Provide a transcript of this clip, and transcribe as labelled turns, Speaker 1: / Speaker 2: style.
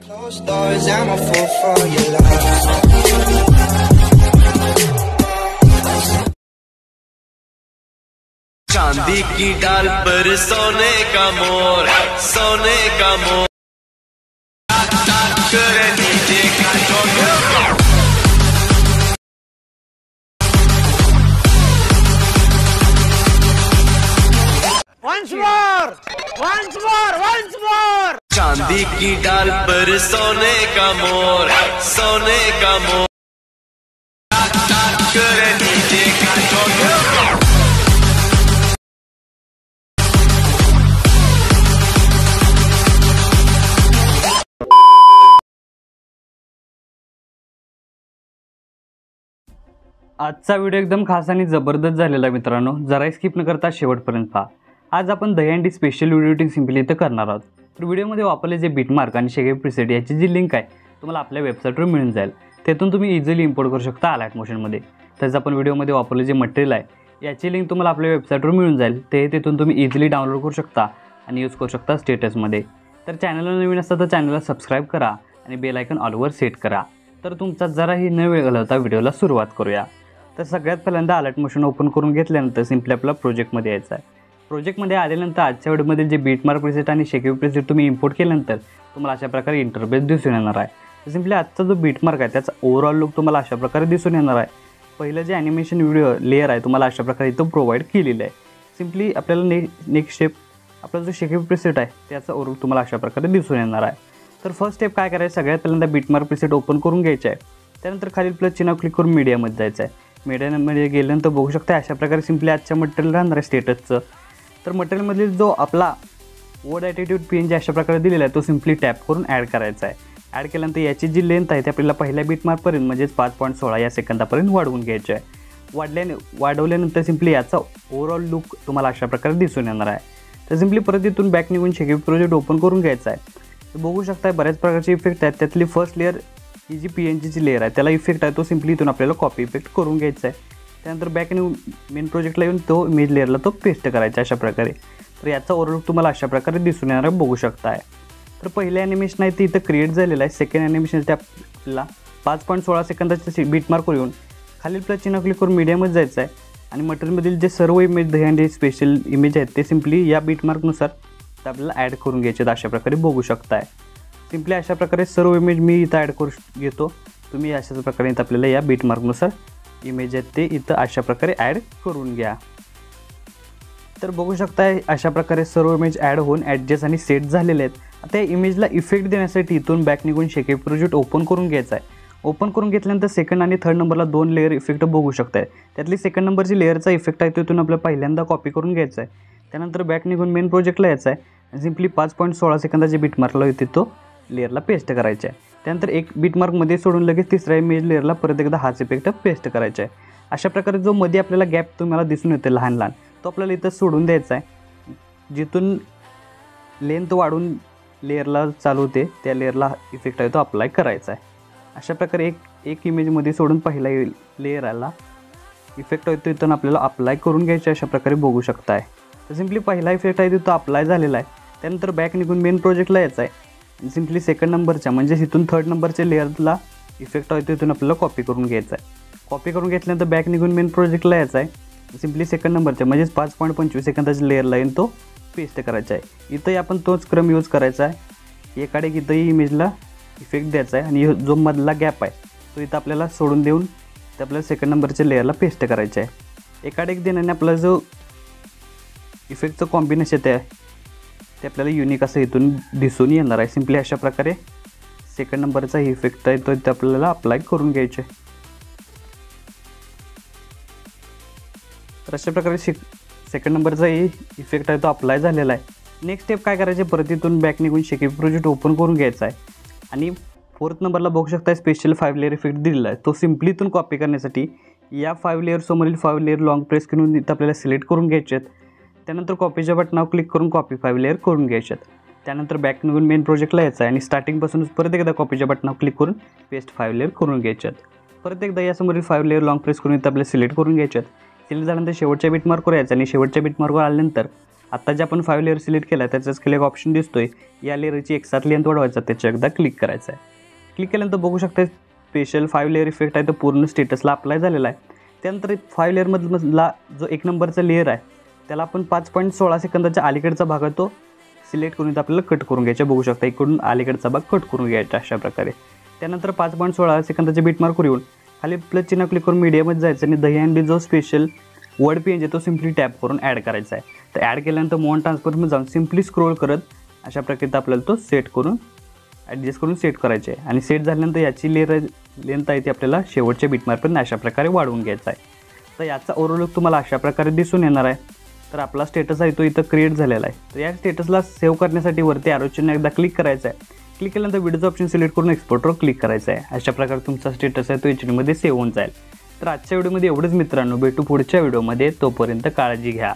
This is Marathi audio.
Speaker 1: Closed doors, I'm a fool for your love.
Speaker 2: चांदी की डाल पर सोने का मोर सोने का मोर
Speaker 3: Once more! Once more! Once more!
Speaker 2: चांदी की डाल पर सोने का मोर सोने का मोर।
Speaker 4: आजचा व्हिडिओ एकदम खास आणि जबरदस्त झालेला मित्रांनो. जरा स्किप न करता शेवटपर्यंत पहा. आज आपण Dahi Handi special video editing simply इथं करणार आहोत. तर व्हिडिओमध्ये वापरले जे बीटमार्क आणि शेगे प्रिसेट याची जी लिंक आहे तुम्हाला आपल्या वेबसाईटवर मिळून जाईल. तेथून तुम्ही इझिली इम्पोर्ट करू शकता अलर्ट मोशनमध्ये तसंच आपण व्हिडिओमध्ये वापरले जे मटेरियल आहे याची लिंक तुम्हाला आपल्या वेबसाईटवर मिळून जाईल. ते तेथून तुम्ही इझिली डाउनलोड करू शकता आणि यूज करू शकता स्टेटसमध्ये तर चॅनलला नवीन असता तर चॅनलला सबस्क्राईब करा आणि बेल आयकन ऑलवर सेट करा. तर तुमचा जराही न वेळ घालवता व्हिडिओला सुरुवात करूया. तर सगळ्यात पहिल्यांदा अलर्ट मोशन ओपन करून घेतल्यानंतर सिम्पली आपला प्रोजेक्टमध्ये यायचं आहे. प्रोजेक्टमध्ये आल्यानंतर आजच्या वेळेमध्ये जे बीटमार्क प्रिसेट आणि शेकिव प्रिसेट तुम्ही इम्पोर्ट केल्यानंतर तुम्हाला अशा प्रकारे इंटरफेस दिसून येणार आहे. तर सिम्पली आजचा जो बीटमार्क आहे त्याचा ओव्हरऑल लुक तुम्हाला अशा प्रकारे दिसून येणार आहे. पहिलं जे ॲनिमेशन व्हिडिओ लेअर आहे तुम्हाला अशा प्रकारे इथं प्रोव्हाइड केलेलं आहे. सिम्पली आपल्याला ने नेक्स्ट स्टेप आपला जो शेकिव प्रिसेट आहे त्याचा ओव्हरऑल तुम्हाला अशा प्रकारे दिसून येणार आहे. तर फर्स्ट स्टेप काय करायचं? सगळ्यात पहिल्यांदा बीटमार्क प्रिसेट ओपन करून घ्यायचं आहे. त्यानंतर खालील प्लस चिन्ह क्लिक करून मीडियामध्ये जायचं आहे. मीडियामध्ये गेल्यानंतर बघू शकता अशा प्रकारे सिम्पली आजच्या मटेरियल राहणार आहे स्टेटसचं तर मटेरियलमधील जो आपला word attitude P N G अशा प्रकारे दिलेला आहे तो सिम्पली टॅप करून ॲड करायचा आहे. ॲड केल्यानंतर याची जी लेंथ आहे ती आपल्याला पहिल्या बीटमार्कपर्यंत म्हणजेच पाच पॉईंट सोळा या सेकंदापर्यंत वाढवून घ्यायची आहे. वाढल्याने वाढवल्यानंतर सिम्पली याचा ओव्हरऑल लुक तुम्हाला अशा प्रकारे दिसून येणार आहे. तर सिम्पली परत इथून बॅक निघून शेकी प्रोजेक्ट ओपन करून घ्यायचा आहे. तर बघू शकता बऱ्याच प्रकारचे इफेक्ट आहेत. त्यातली फर्स्ट लेअर ही जी पी एन जीची लेअर आहे त्याला इफेक्ट आहे तो सिम्पली इथून आपल्याला कॉपी इफेक्ट करून घ्यायचा आहे. त्यानंतर बॅक मेन प्रोजेक्टला येऊन तो इमेज लेअरला तो पेस्ट करायचा अशा प्रकारे. तर याचा ओव्हरऑल तुम्हाला अशा प्रकारे दिसून येणार आहे, बघू शकताय. तर पहिलं ॲनिमेशन आहे ते इथं क्रिएट झालेलं आहे. सेकंड ॲनिमेशन त्या आपल्याला पाच पॉईंट सोळा सेकंदाचे बीटमार्कवर येऊन खालील प्लस चिन्ह क्लिक करून मीडियमच जायचं आहे. आणि मटेरियलमधील जे सर्व इमेज दहीहंडी स्पेशल इमेज आहेत ते सिम्पली या बीटमार्कनुसार ते आपल्याला ॲड करून घ्यायचे आहेत अशा प्रकारे बघू शकताय. सिम्पली अशा प्रकारे सर्व इमेज मी इथं ॲड करू घेतो. तुम्ही अशाच प्रकारे इथं आपल्याला या बीटमार्कनुसार इमेज आहेत ते इथं अशा प्रकारे ॲड करून घ्या. तर बघू शकता अशा प्रकारे सर्व इमेज ॲड होऊन ॲडजस्ट आणि सेट झालेले आहेत. आता या इमेजला इफेक्ट देण्यासाठी इथून बॅक निघून शेके प्रोजेक्ट ओपन करून घ्यायचा आहे. ओपन करून घेतल्यानंतर सेकंड आणि थर्ड नंबरला दोन लेअर इफेक्ट बघू शकताय. त्यातली सेकंड नंबरची लेअरचा इफेक्ट आहे तो इथून आपल्याला पहिल्यांदा कॉपी करून घ्यायचा आहे. त्यानंतर बॅक निघून मेन प्रोजेक्टला यायचा आहे. सिम्पली पाच पॉईंट सोळा सेकंदाची बीट मारला होती तो लेअरला पेस्ट करायचा आहे. त्यानंतर एक बीटमार्कमध्ये सोडून लगेच तिसऱ्या इमेज लेअरला परत एकदा हाच इफेक्ट पेस्ट करायचा आहे. अशा प्रकारे जो मध्ये आपल्याला गॅप तुम्हाला दिसून येते लहान लहान तो आपल्याला इथं सोडून द्यायचा आहे. जिथून लेंथ वाढून लेअरला चालू होते त्या लेअरला इफेक्ट आहे तो अप्लाय करायचा आहे. अशा प्रकारे एक एक इमेजमध्ये सोडून पहिला लेअर आला इफेक्ट आहे तो इथून आपल्याला अप्लाय करून घ्यायचे अशा प्रकारे बघू शकताय. तर सिम्पली पहिला इफेक्ट आहे तिथं अप्लाय झालेला आहे. त्यानंतर बॅक निघून मेन प्रोजेक्टला यायचा आहे. सिम्पली सेकंड नंबरच्या म्हणजे इथून थर्ड नंबरच्या लेअरला इफेक्ट आहे तो इथून आपल्याला कॉपी करून घ्यायचा आहे कॉपी करून घेतल्यानंतर बॅक निघून मेन प्रोजेक्टला यायचा आहे सिम्पली सेकंड नंबरच्या म्हणजेच पाच पॉईंट पंचवीस सेकंदाच्या लेअरला येऊन तो पेस्ट करायचा आहे इथंही आपण तोच क्रम यूज करायचा आहे एकाडे इथंही इमेजला इफेक्ट द्यायचा आहे आणि जो मधला गॅप आहे तो इथं आपल्याला सोडून देऊन ते आपल्याला सेकंड नंबरच्या लेअरला पेस्ट करायचं आहे एकाडे देण्याने आपला जो इफेक्टचं कॉम्बिनेशन ते आहे ते आपल्याला युनिक असं इथून दिसून येणार आहे. सिम्पली अशा प्रकारे सेकंड नंबरचा इफेक्ट आहे तो इथं आपल्याला अप्लाय करून घ्यायचे. तर अशा प्रकारे शिक सेकंड नंबरचा इफेक्ट आहे तो अप्लाय झालेला आहे. नेक्स्ट स्टेप काय करायचे? परत इथून बॅक निघून शेकी प्रोजेक्ट ओपन करून घ्यायचा आहे. आणि फोर्थ नंबरला बघू शकता स्पेशल फाईव्ह लेअर इफेक्ट दिलेला आहे. तो सिम्पली इथून कॉपी करण्यासाठी या फाईव्ह लेअरसमोरील फाईव्ह लेअर लॉंग प्रेस करून इथं आपल्याला सिलेक्ट करून घ्यायचे आहेत. त्यानंतर कॉपीच्या बटनावर क्लिक करून कॉपी फाईव्ह लेअर करून घ्यायच्यात. त्यानंतर बॅक निघून मेन प्रोजेक्टला यायचं आहे आणि स्टार्टिंगपासूनच परत एकदा कॉपीच्या बटनावर क्लिक करून पेस्ट फाईव्ह लेअर करून घ्यायच्यात. परत एकदा यासमोरील फाईव्ह लेअर लॉंग प्रेस करून इथं आपल्याला सिलेक्ट करून घ्यायच्यात. सिलेक्ट झाल्यानंतर शेवटच्या बीटमार्कवर यायचं आणि शेवटच्या बीटमार्कवर आल्यानंतर आत्ता जे आपण फाईव्ह लेअर सिलेक्ट केला आहे त्याच्याच खाली एक ऑप्शन दिसतोय. या लेअरची एक सात लेंथ वाढवायचा त्याच्या एकदा क्लिक करायचं आहे. क्लिक केल्यानंतर बघू शकता स्पेशल फाईव्ह लेअर इफेक्ट आहे तो पूर्ण स्टेटसला अप्लाय झालेला आहे. त्यानंतर फाईव्ह लेअरमधला जो एक नंबरचा लेअर आहे त्याला आपण पाच पॉईंट सोळा सेकंदाच्या अलीकडचा भाग आहे तो. सिलेक्ट करून आपल्याला कट करून घ्यायचा. बघू शकता इकडून अलीकडचा भाग कट करून घ्यायचा अशा प्रकारे. त्यानंतर पाच पॉईंट सोळा सेकंदाचे बीटमार्कवर येऊन खाली प्लस चिन्ह क्लिक करून मीडियामध्ये जायचं आणि दही जो स्पेशल वर्ड पेज आहे तो सिम्पली टॅप करून ॲड करायचा आहे. तर ॲड केल्यानंतर मोहन ट्रान्सफरमध्ये जाऊन सिम्पली स्क्रोल करत अशा प्रकारे आपल्याला तो सेट करून ॲडजस्ट करून सेट करायचे आहे. आणि सेट झाल्यानंतर याची लेर लेंथ आहे ती आपल्याला शेवटच्या बीटमार्कपर्यंत अशा प्रकारे वाढवून घ्यायचा आहे. तर याचा ओव्हरलुक तुम्हाला अशा प्रकारे दिसून येणार आहे. तर आपला स्टेटस आहे तो इथं क्रिएट झालेला आहे. तर या स्टेटसला सेव्ह करण्यासाठी वरती आरोचिन्ह एकदा क्लिक करायचं आहे. क्लिक केल्यानंतर व्हिडिओचं ऑप्शन सिलेक्ट करून एक्सपोर्टवर क्लिक करायचं आहे. अशा प्रकारे तुमचा स्टेटस आहे तो एच डीमध्ये सेव्ह होऊन जाईल. तर आजच्या व्हिडिओमध्ये एवढंच मित्रांनो. भेटू पुढच्या व्हिडिओमध्ये तोपर्यंत काळजी घ्या.